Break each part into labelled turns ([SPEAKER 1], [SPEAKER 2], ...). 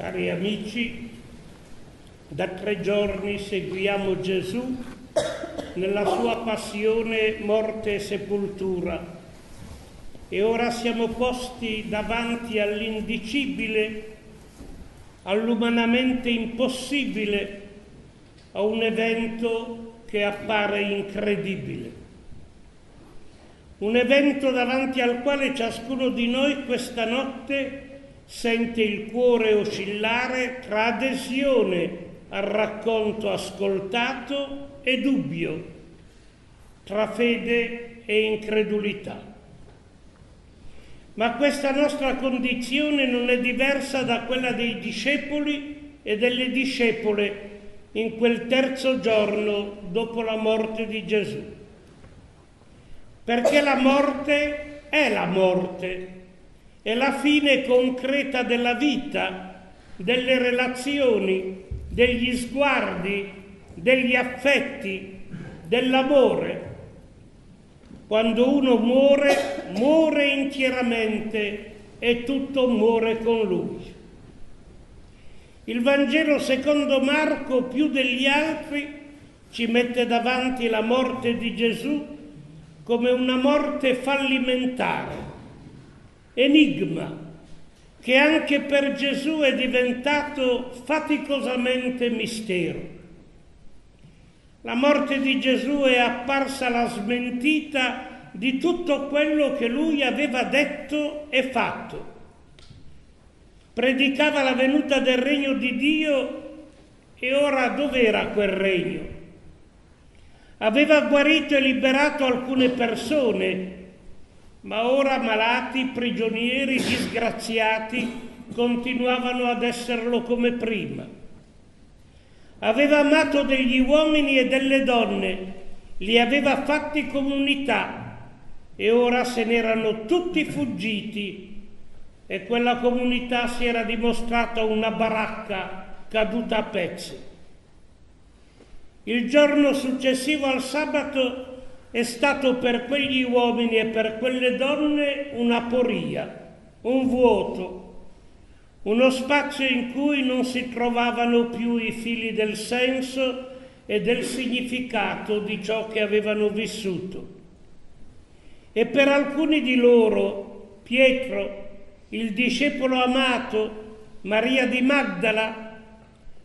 [SPEAKER 1] Cari amici, da tre giorni seguiamo Gesù nella sua passione, morte e sepoltura e ora siamo posti davanti all'indicibile, all'umanamente impossibile, a un evento che appare incredibile. Un evento davanti al quale ciascuno di noi questa notte sente il cuore oscillare tra adesione al racconto ascoltato e dubbio, tra fede e incredulità. Ma questa nostra condizione non è diversa da quella dei discepoli e delle discepole in quel terzo giorno dopo la morte di Gesù. Perché la morte è la morte è la fine concreta della vita, delle relazioni, degli sguardi, degli affetti, dell'amore. Quando uno muore, muore intieramente e tutto muore con lui. Il Vangelo secondo Marco più degli altri ci mette davanti la morte di Gesù come una morte fallimentare enigma che anche per Gesù è diventato faticosamente mistero. La morte di Gesù è apparsa la smentita di tutto quello che lui aveva detto e fatto. Predicava la venuta del regno di Dio e ora dov'era quel regno? Aveva guarito e liberato alcune persone ma ora malati, prigionieri, disgraziati continuavano ad esserlo come prima. Aveva amato degli uomini e delle donne, li aveva fatti comunità e ora se n'erano tutti fuggiti e quella comunità si era dimostrata una baracca caduta a pezzi. Il giorno successivo al sabato è stato per quegli uomini e per quelle donne una poria, un vuoto, uno spazio in cui non si trovavano più i fili del senso e del significato di ciò che avevano vissuto. E per alcuni di loro, Pietro, il discepolo amato, Maria di Magdala,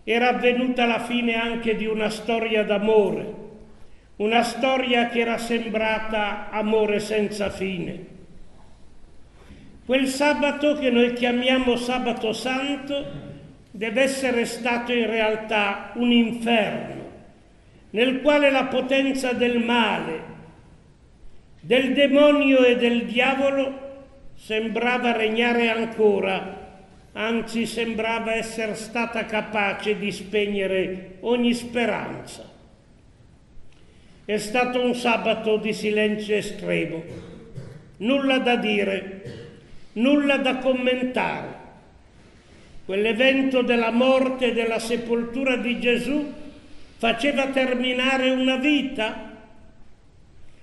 [SPEAKER 1] era avvenuta la fine anche di una storia d'amore una storia che era sembrata amore senza fine. Quel sabato che noi chiamiamo sabato santo deve essere stato in realtà un inferno, nel quale la potenza del male, del demonio e del diavolo sembrava regnare ancora, anzi sembrava essere stata capace di spegnere ogni speranza. È stato un sabato di silenzio estremo, nulla da dire, nulla da commentare. Quell'evento della morte e della sepoltura di Gesù faceva terminare una vita?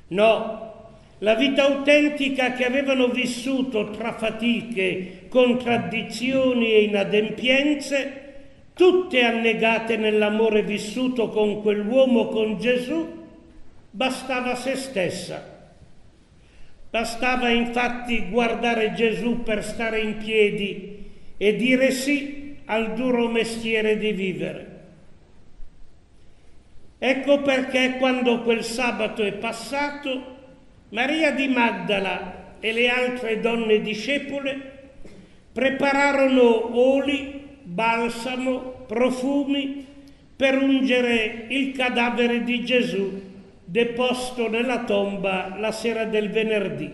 [SPEAKER 1] No, la vita autentica che avevano vissuto tra fatiche, contraddizioni e inadempienze, tutte annegate nell'amore vissuto con quell'uomo, con Gesù, bastava se stessa. Bastava infatti guardare Gesù per stare in piedi e dire sì al duro mestiere di vivere. Ecco perché quando quel sabato è passato, Maria di Magdala e le altre donne discepole prepararono oli, balsamo, profumi per ungere il cadavere di Gesù deposto nella tomba la sera del venerdì.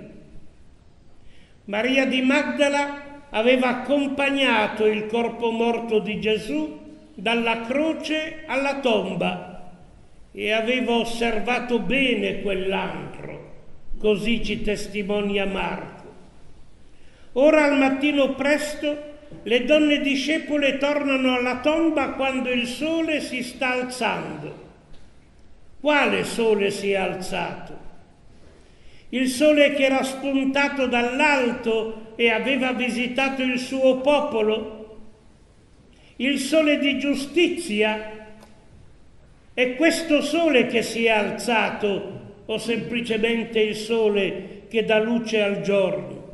[SPEAKER 1] Maria di Magdala aveva accompagnato il corpo morto di Gesù dalla croce alla tomba e aveva osservato bene quell'antro, così ci testimonia Marco. Ora al mattino presto le donne discepole tornano alla tomba quando il sole si sta alzando quale sole si è alzato? Il sole che era spuntato dall'alto e aveva visitato il suo popolo? il sole di giustizia? È questo sole che si è alzato o semplicemente il sole che dà luce al giorno?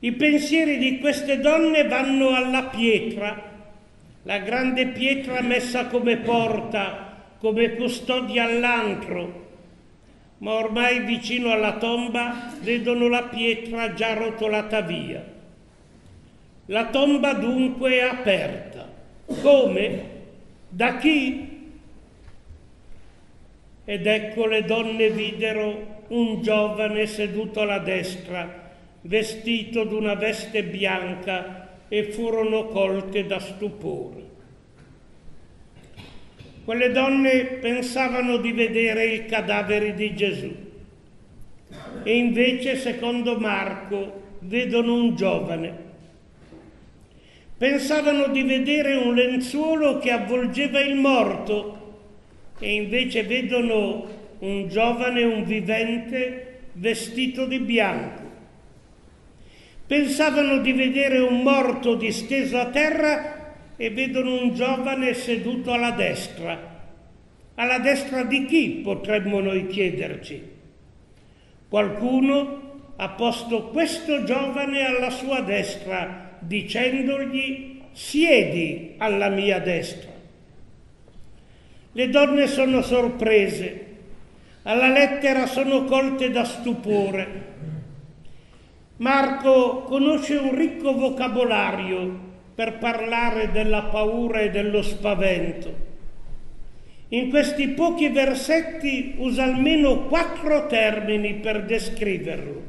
[SPEAKER 1] I pensieri di queste donne vanno alla pietra, la grande pietra messa come porta, come custodia all'antro, ma ormai vicino alla tomba vedono la pietra già rotolata via. La tomba dunque è aperta. Come? Da chi? Ed ecco le donne videro un giovane seduto alla destra, vestito d'una veste bianca, e furono colte da stupore. Quelle donne pensavano di vedere il cadavere di Gesù e invece, secondo Marco, vedono un giovane. Pensavano di vedere un lenzuolo che avvolgeva il morto e invece vedono un giovane, un vivente, vestito di bianco. Pensavano di vedere un morto disteso a terra e vedono un giovane seduto alla destra. Alla destra di chi potremmo noi chiederci? Qualcuno ha posto questo giovane alla sua destra dicendogli siedi alla mia destra. Le donne sono sorprese, alla lettera sono colte da stupore. Marco conosce un ricco vocabolario per parlare della paura e dello spavento. In questi pochi versetti usa almeno quattro termini per descriverlo.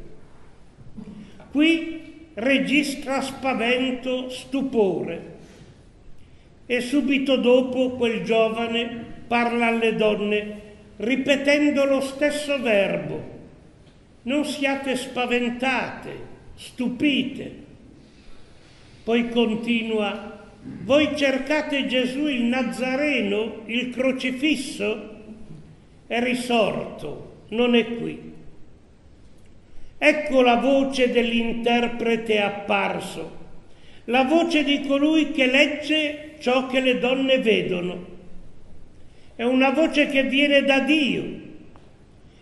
[SPEAKER 1] Qui registra spavento, stupore e subito dopo quel giovane parla alle donne ripetendo lo stesso verbo. Non siate spaventate, stupite, poi continua, voi cercate Gesù il Nazareno, il crocifisso? È risorto, non è qui. Ecco la voce dell'interprete apparso, la voce di colui che legge ciò che le donne vedono. È una voce che viene da Dio,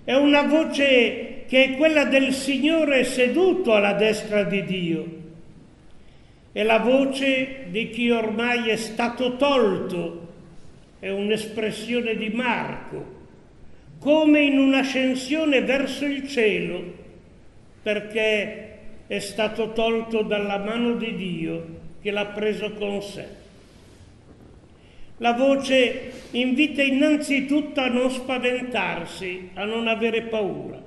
[SPEAKER 1] è una voce che è quella del Signore seduto alla destra di Dio è la voce di chi ormai è stato tolto, è un'espressione di Marco, come in un'ascensione verso il cielo, perché è stato tolto dalla mano di Dio che l'ha preso con sé. La voce invita innanzitutto a non spaventarsi, a non avere paura.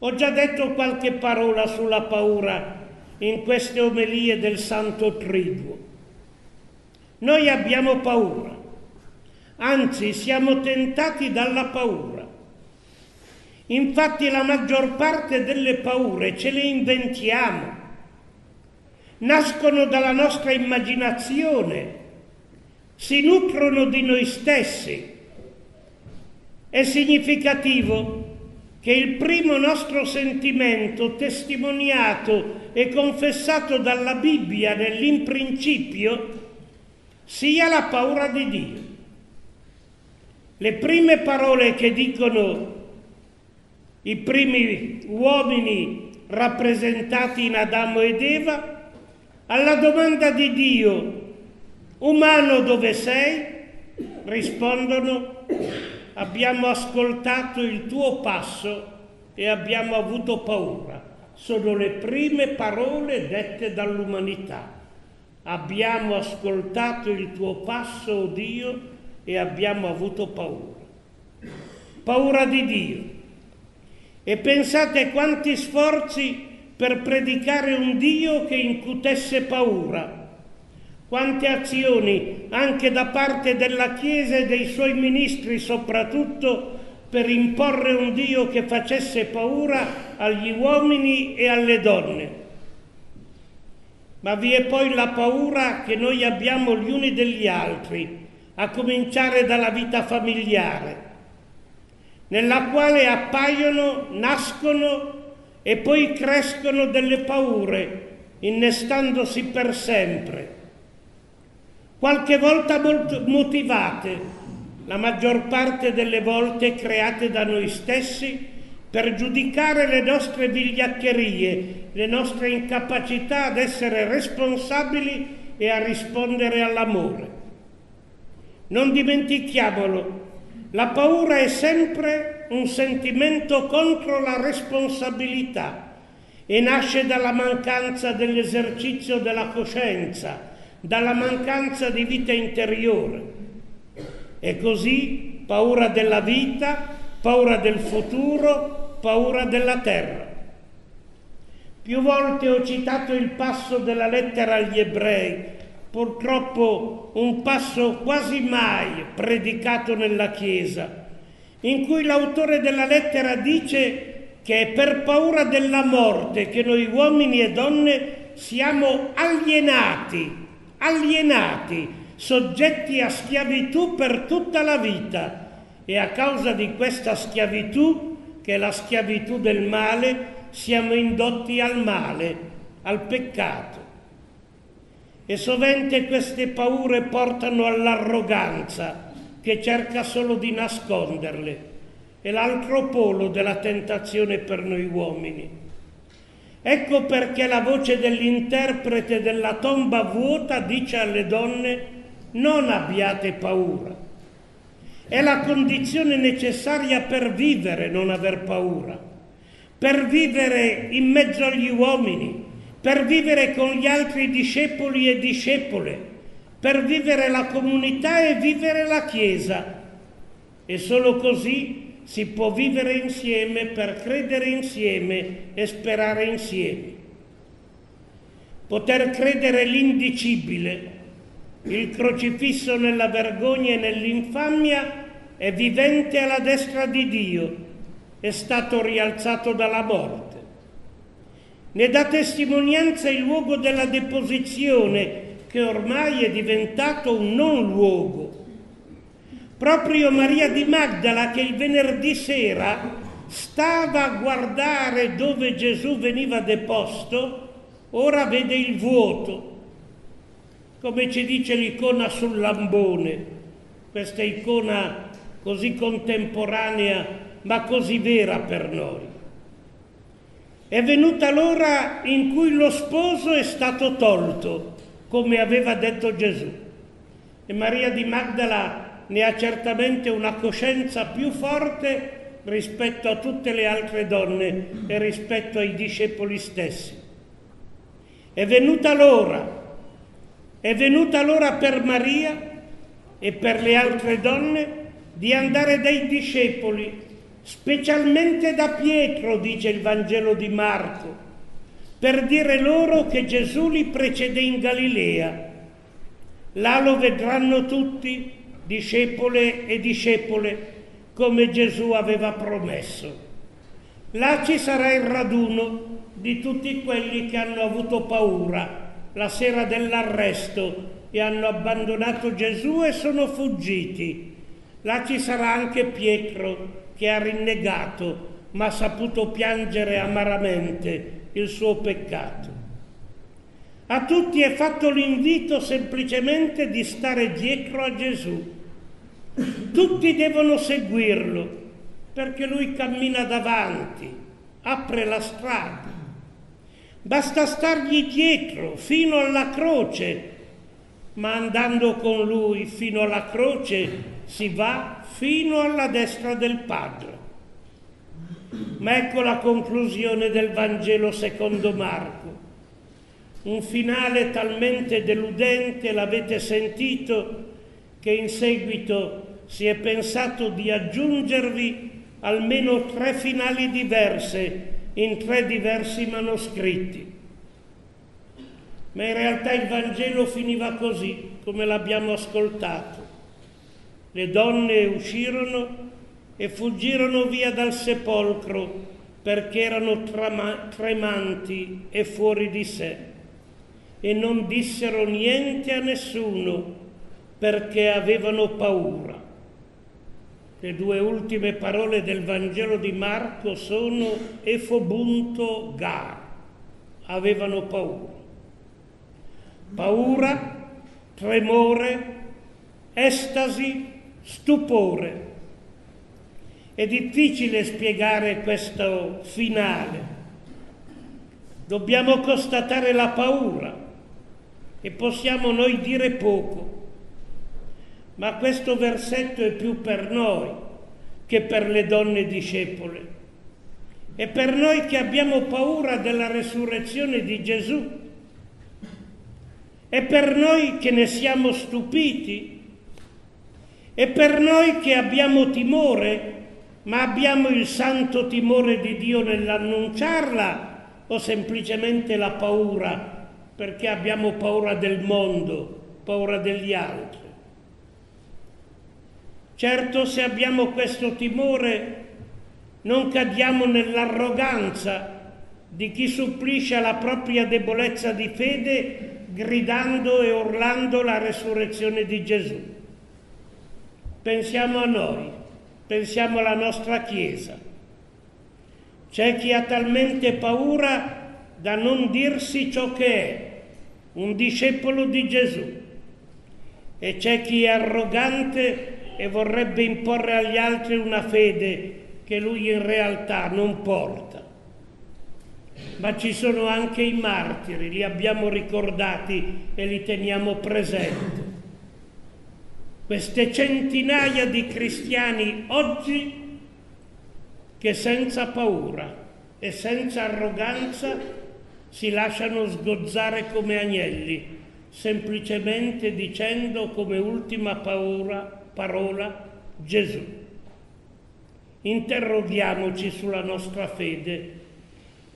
[SPEAKER 1] Ho già detto qualche parola sulla paura in queste omelie del Santo Triduo. Noi abbiamo paura, anzi siamo tentati dalla paura. Infatti la maggior parte delle paure ce le inventiamo, nascono dalla nostra immaginazione, si nutrono di noi stessi. È significativo che il primo nostro sentimento testimoniato e confessato dalla Bibbia nell'imprincipio sia la paura di Dio. Le prime parole che dicono i primi uomini rappresentati in Adamo ed Eva alla domanda di Dio, umano dove sei? rispondono abbiamo ascoltato il tuo passo e abbiamo avuto paura. Sono le prime parole dette dall'umanità. Abbiamo ascoltato il tuo passo, oh Dio, e abbiamo avuto paura. Paura di Dio. E pensate quanti sforzi per predicare un Dio che incutesse paura quante azioni anche da parte della Chiesa e dei suoi ministri soprattutto per imporre un Dio che facesse paura agli uomini e alle donne. Ma vi è poi la paura che noi abbiamo gli uni degli altri, a cominciare dalla vita familiare, nella quale appaiono, nascono e poi crescono delle paure, innestandosi per sempre qualche volta motivate, la maggior parte delle volte create da noi stessi per giudicare le nostre vigliaccherie, le nostre incapacità ad essere responsabili e a rispondere all'amore. Non dimentichiamolo, la paura è sempre un sentimento contro la responsabilità e nasce dalla mancanza dell'esercizio della coscienza, dalla mancanza di vita interiore. E così paura della vita, paura del futuro, paura della terra. Più volte ho citato il passo della lettera agli ebrei, purtroppo un passo quasi mai predicato nella Chiesa, in cui l'autore della lettera dice che è per paura della morte che noi uomini e donne siamo alienati, alienati, soggetti a schiavitù per tutta la vita e a causa di questa schiavitù, che è la schiavitù del male, siamo indotti al male, al peccato. E sovente queste paure portano all'arroganza che cerca solo di nasconderle. È l'altro polo della tentazione per noi uomini. Ecco perché la voce dell'interprete della tomba vuota dice alle donne non abbiate paura è la condizione necessaria per vivere, non aver paura, per vivere in mezzo agli uomini, per vivere con gli altri discepoli e discepole, per vivere la comunità e vivere la Chiesa. E solo così si può vivere insieme per credere insieme e sperare insieme. Poter credere l'indicibile il crocifisso nella vergogna e nell'infamia è vivente alla destra di Dio, è stato rialzato dalla morte. Ne dà testimonianza il luogo della deposizione, che ormai è diventato un non luogo. Proprio Maria di Magdala, che il venerdì sera stava a guardare dove Gesù veniva deposto, ora vede il vuoto come ci dice l'icona sul lambone, questa icona così contemporanea ma così vera per noi. È venuta l'ora in cui lo sposo è stato tolto, come aveva detto Gesù. E Maria di Magdala ne ha certamente una coscienza più forte rispetto a tutte le altre donne e rispetto ai discepoli stessi. È venuta l'ora è venuta l'ora per Maria e per le altre donne di andare dai discepoli, specialmente da Pietro, dice il Vangelo di Marco, per dire loro che Gesù li precede in Galilea. Là lo vedranno tutti, discepole e discepole, come Gesù aveva promesso. Là ci sarà il raduno di tutti quelli che hanno avuto paura la sera dell'arresto e hanno abbandonato Gesù e sono fuggiti. Là ci sarà anche Pietro che ha rinnegato ma ha saputo piangere amaramente il suo peccato. A tutti è fatto l'invito semplicemente di stare dietro a Gesù. Tutti devono seguirlo perché lui cammina davanti, apre la strada Basta stargli dietro fino alla croce, ma andando con lui fino alla croce si va fino alla destra del Padre. Ma ecco la conclusione del Vangelo secondo Marco. Un finale talmente deludente, l'avete sentito, che in seguito si è pensato di aggiungervi almeno tre finali diverse in tre diversi manoscritti. Ma in realtà il Vangelo finiva così, come l'abbiamo ascoltato. Le donne uscirono e fuggirono via dal sepolcro perché erano tremanti e fuori di sé e non dissero niente a nessuno perché avevano paura. Le due ultime parole del Vangelo di Marco sono efobunto gar, avevano paura. Paura tremore, estasi, stupore. È difficile spiegare questo finale. Dobbiamo constatare la paura e possiamo noi dire poco. Ma questo versetto è più per noi che per le donne discepole. È per noi che abbiamo paura della resurrezione di Gesù. È per noi che ne siamo stupiti. È per noi che abbiamo timore, ma abbiamo il santo timore di Dio nell'annunciarla o semplicemente la paura perché abbiamo paura del mondo, paura degli altri. Certo, se abbiamo questo timore, non cadiamo nell'arroganza di chi supplisce alla propria debolezza di fede gridando e urlando la resurrezione di Gesù. Pensiamo a noi, pensiamo alla nostra Chiesa. C'è chi ha talmente paura da non dirsi ciò che è, un discepolo di Gesù. E c'è chi è arrogante e vorrebbe imporre agli altri una fede che lui in realtà non porta. Ma ci sono anche i martiri, li abbiamo ricordati e li teniamo presenti. Queste centinaia di cristiani oggi che senza paura e senza arroganza si lasciano sgozzare come agnelli, semplicemente dicendo come ultima paura, parola Gesù. Interroghiamoci sulla nostra fede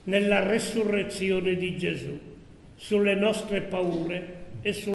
[SPEAKER 1] nella resurrezione di Gesù, sulle nostre paure e sulle